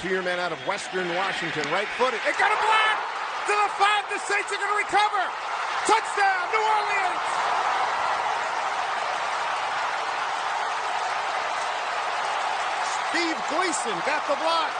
two-year man out of Western Washington, right-footed. It got a block to the five. The Saints are going to recover. Touchdown, New Orleans. Steve Gleason got the block.